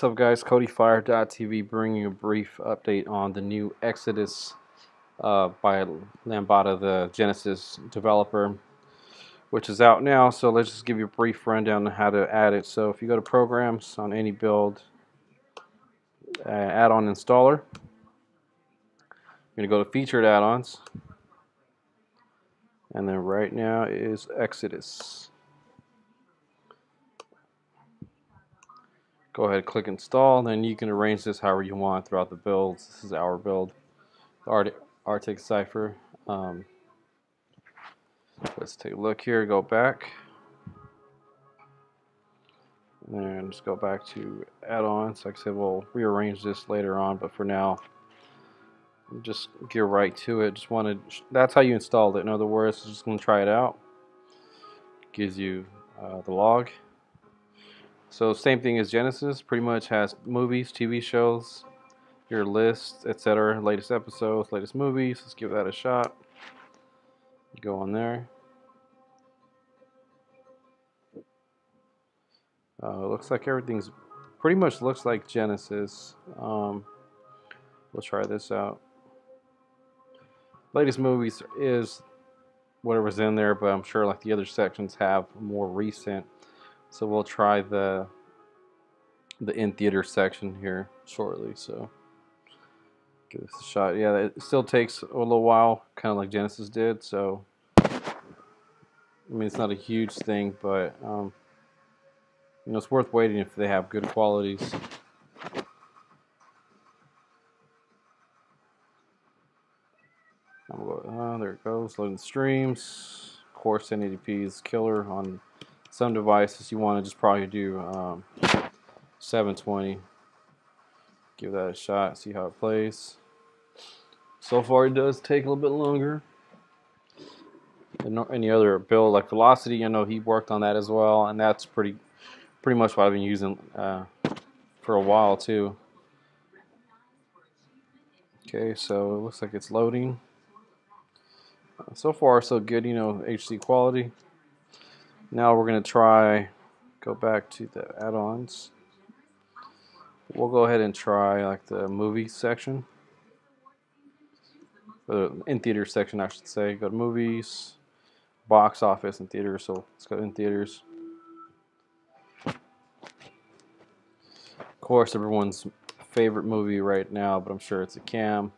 What's up, guys? KodiFire.tv bringing you a brief update on the new Exodus uh, by Lambda, the Genesis developer, which is out now. So let's just give you a brief rundown on how to add it. So if you go to Programs on any build, uh, add-on installer, you're going to go to Featured Add-ons, and then right now is Exodus. Go ahead click install then you can arrange this however you want throughout the builds. This is our build. Arctic, Arctic Cipher um, let's take a look here go back. And just go back to add-ons. Like I said we'll rearrange this later on but for now just get right to it. Just wanted that's how you installed it. In other words just gonna try it out. Gives you uh, the log so same thing as Genesis, pretty much has movies, TV shows, your list, etc. Latest episodes, latest movies. Let's give that a shot. Go on there. Uh, looks like everything's pretty much looks like Genesis. Um, we'll try this out. Latest movies is whatever's in there, but I'm sure like the other sections have more recent so we'll try the the in theater section here shortly. So give this a shot. Yeah, it still takes a little while, kind of like Genesis did. So I mean, it's not a huge thing, but um, you know, it's worth waiting if they have good qualities. Uh, there it goes, loading streams. Of course, 1080p is killer on some devices you want to just probably do um, 720 give that a shot see how it plays. So far it does take a little bit longer. Than any other build like velocity I know he worked on that as well and that's pretty pretty much what I've been using uh, for a while too. Okay so it looks like it's loading. So far so good you know HD quality now we're going to try, go back to the add-ons. We'll go ahead and try like the movie section. The in theater section I should say. Go to movies, box office and theaters. So let's go in theaters. Of course everyone's favorite movie right now, but I'm sure it's a cam.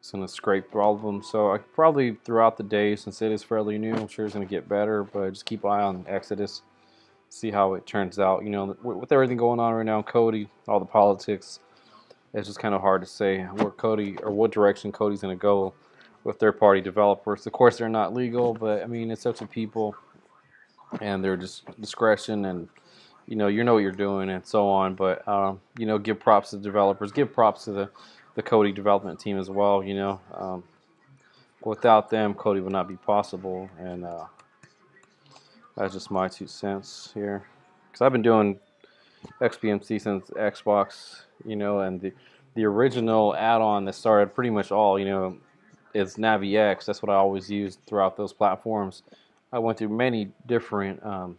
It's going to scrape all of them. So I probably throughout the day, since it is fairly new, I'm sure it's going to get better. But just keep an eye on Exodus, see how it turns out. You know, with everything going on right now, Kodi, all the politics, it's just kind of hard to say where Kodi or what direction Kodi's going to go with third-party developers. Of course, they're not legal, but I mean, it's up to people and their just discretion and you know you know what you're doing and so on but um, you know give props to the developers give props to the the Kodi development team as well. You know, um, without them, Kodi would not be possible, and uh, that's just my two cents here. Because I've been doing XBMC since Xbox, you know, and the the original add-on that started pretty much all, you know, is Navi-X. That's what I always used throughout those platforms. I went through many different um,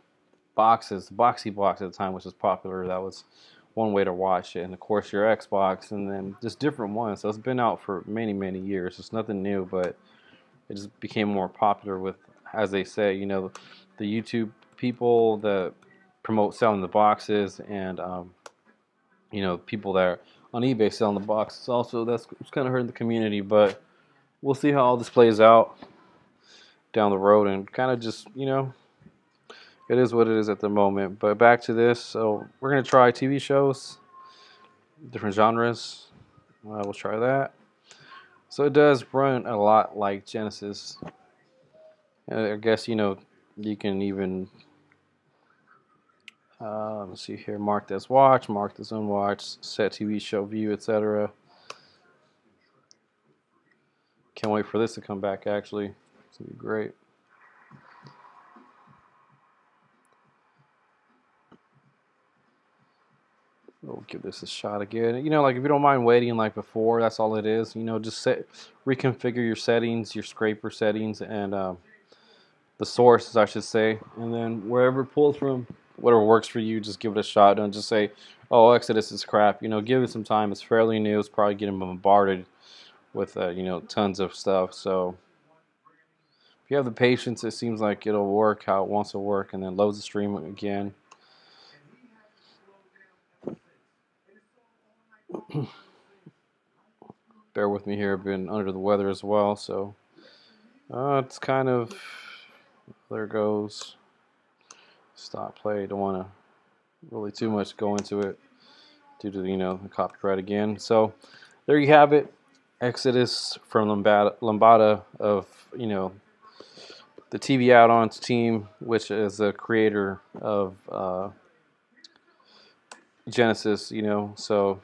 boxes, Boxee Box at the time, which was popular. That was one way to watch it, and of course your Xbox, and then just different ones. So it's been out for many, many years. It's nothing new, but it just became more popular with, as they say, you know, the YouTube people that promote selling the boxes, and um, you know, people that are on eBay selling the boxes. Also, that's it's kind of hurting the community, but we'll see how all this plays out down the road, and kind of just, you know, it is what it is at the moment. But back to this. So we're going to try TV shows, different genres. Uh, we'll try that. So it does run a lot like Genesis. I guess, you know, you can even, uh, let's see here, mark as watch, mark as unwatch, set TV show view, etc. Can't wait for this to come back, actually. It's going to be great. We'll give this a shot again. You know, like if you don't mind waiting like before, that's all it is. You know, just set, reconfigure your settings, your scraper settings, and uh, the sources, I should say. And then wherever it pulls from, whatever works for you, just give it a shot. Don't just say, oh, Exodus is crap. You know, give it some time. It's fairly new. It's probably getting bombarded with, uh, you know, tons of stuff. So if you have the patience, it seems like it'll work how it wants to work, and then loads the stream again. Bear with me here. I've been under the weather as well, so uh, it's kind of there goes. Stop play. Don't want to really too much go into it due to you know the copyright again. So there you have it. Exodus from Lambda, Lambda of you know the TV add-ons team, which is a creator of uh, Genesis. You know, so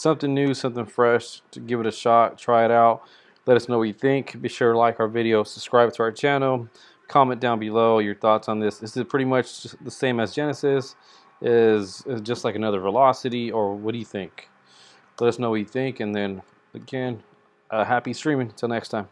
something new, something fresh. To give it a shot, try it out. Let us know what you think. Be sure to like our video, subscribe to our channel, comment down below your thoughts on this. Is it pretty much the same as Genesis? Is, is just like another Velocity, or what do you think? Let us know what you think, and then again, uh, happy streaming. Until next time.